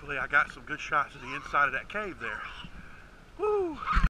Luckily, I got some good shots of the inside of that cave there. Woo!